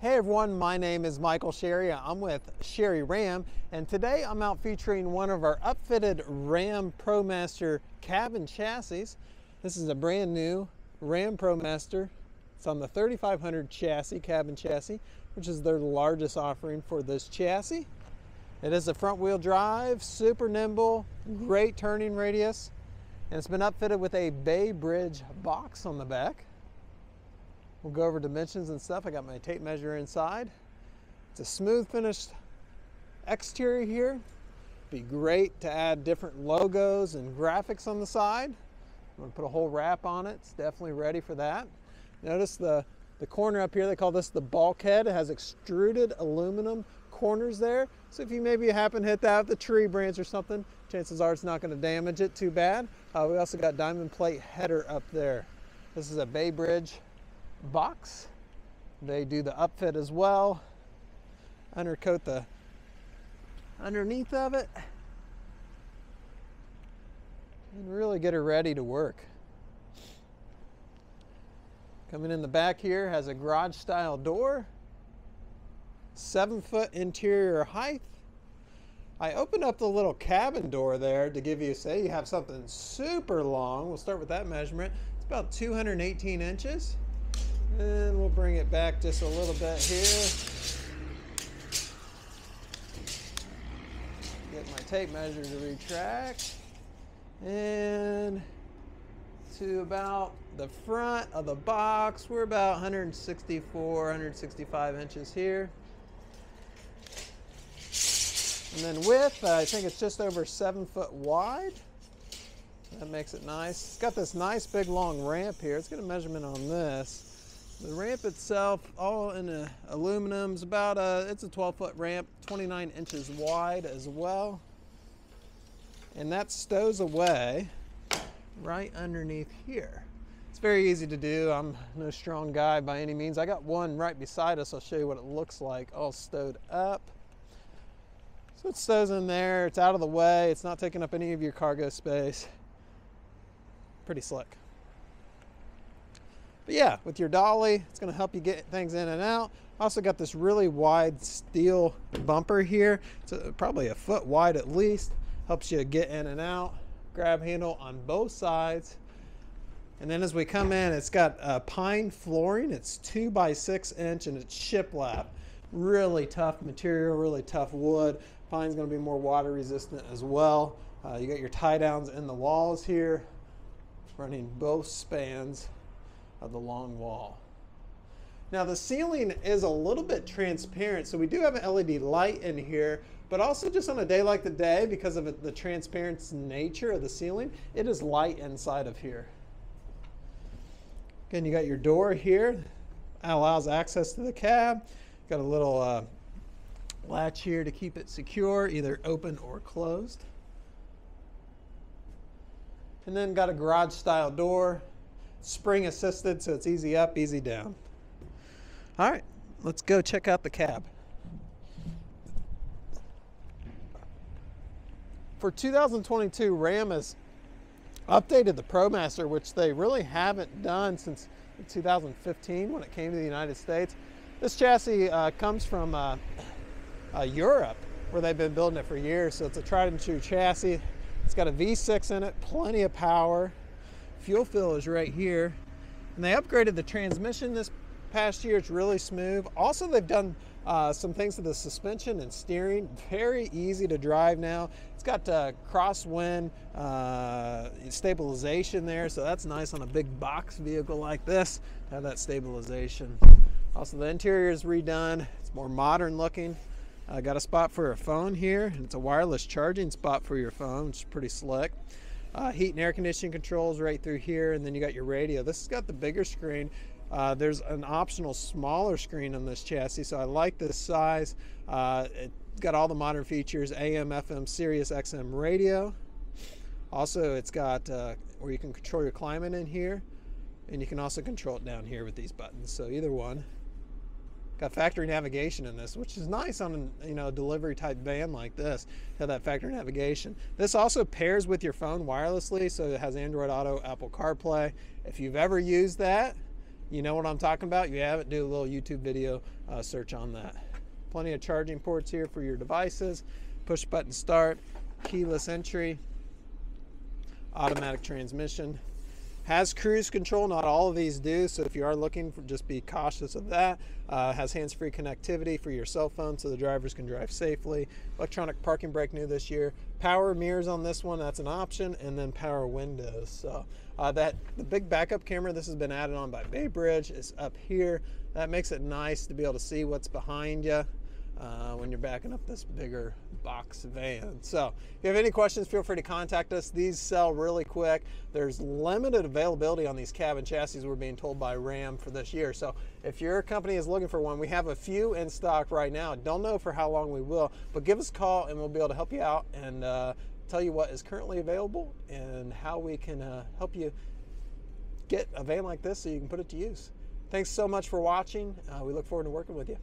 Hey everyone, my name is Michael Sherry. I'm with Sherry Ram, and today I'm out featuring one of our upfitted Ram ProMaster cabin chassis. This is a brand new Ram ProMaster. It's on the 3500 chassis, cabin chassis, which is their largest offering for this chassis. It is a front wheel drive, super nimble, great turning radius, and it's been upfitted with a Bay Bridge box on the back. We'll go over dimensions and stuff. I got my tape measure inside. It's a smooth finished exterior here. Be great to add different logos and graphics on the side. I'm gonna put a whole wrap on it. It's definitely ready for that. Notice the, the corner up here, they call this the bulkhead. It has extruded aluminum corners there. So if you maybe happen to hit that with a tree branch or something, chances are it's not gonna damage it too bad. Uh, we also got diamond plate header up there. This is a Bay Bridge box. They do the upfit as well. Undercoat the underneath of it and really get her ready to work. Coming in the back here has a garage style door, seven foot interior height. I opened up the little cabin door there to give you, say you have something super long. We'll start with that measurement. It's about 218 inches. And we'll bring it back just a little bit here. Get my tape measure to retract. And to about the front of the box, we're about 164, 165 inches here. And then width, I think it's just over seven foot wide. That makes it nice. It's got this nice big long ramp here. Let's get a measurement on this. The ramp itself, all in a, aluminum, is about a, it's a 12 foot ramp, 29 inches wide as well. And that stows away right underneath here. It's very easy to do. I'm no strong guy by any means. I got one right beside us. I'll show you what it looks like all stowed up. So it stows in there. It's out of the way. It's not taking up any of your cargo space. Pretty slick. But yeah, with your dolly, it's gonna help you get things in and out. Also got this really wide steel bumper here. It's a, probably a foot wide at least. Helps you get in and out. Grab handle on both sides. And then as we come in, it's got uh, pine flooring. It's two by six inch and it's shiplap. Really tough material, really tough wood. Pine's gonna be more water resistant as well. Uh, you got your tie downs in the walls here, running both spans of the long wall. Now the ceiling is a little bit transparent, so we do have an LED light in here, but also just on a day like the day, because of the transparent nature of the ceiling, it is light inside of here. Again, you got your door here, allows access to the cab. Got a little uh, latch here to keep it secure, either open or closed. And then got a garage style door spring assisted, so it's easy up, easy down. All right, let's go check out the cab. For 2022, Ram has updated the ProMaster, which they really haven't done since 2015 when it came to the United States. This chassis uh, comes from uh, uh, Europe, where they've been building it for years, so it's a tried and true chassis. It's got a V6 in it, plenty of power fuel fill is right here. And they upgraded the transmission this past year. It's really smooth. Also, they've done uh, some things to the suspension and steering. Very easy to drive now. It's got uh, crosswind uh, stabilization there, so that's nice on a big box vehicle like this to have that stabilization. Also, the interior is redone. It's more modern looking. I got a spot for a phone here, and it's a wireless charging spot for your phone, is pretty slick. Uh, heat and air conditioning controls right through here, and then you got your radio. This has got the bigger screen. Uh, there's an optional smaller screen on this chassis, so I like this size. Uh, it's got all the modern features, AM, FM, Sirius XM radio. Also, it's got uh, where you can control your climate in here, and you can also control it down here with these buttons. So either one. Got factory navigation in this, which is nice on a you know delivery type van like this. to Have that factory navigation. This also pairs with your phone wirelessly, so it has Android Auto, Apple CarPlay. If you've ever used that, you know what I'm talking about. You haven't, do a little YouTube video uh, search on that. Plenty of charging ports here for your devices. Push button start, keyless entry, automatic transmission. Has cruise control, not all of these do, so if you are looking, for, just be cautious of that. Uh, has hands-free connectivity for your cell phone so the drivers can drive safely. Electronic parking brake new this year. Power mirrors on this one, that's an option, and then power windows. So uh, that the big backup camera, this has been added on by Bay Bridge, is up here. That makes it nice to be able to see what's behind you uh, when you're backing up this bigger box van. So if you have any questions, feel free to contact us. These sell really quick. There's limited availability on these cabin chassis we're being told by Ram for this year. So if your company is looking for one, we have a few in stock right now. Don't know for how long we will, but give us a call and we'll be able to help you out and uh, tell you what is currently available and how we can uh, help you get a van like this so you can put it to use. Thanks so much for watching. Uh, we look forward to working with you.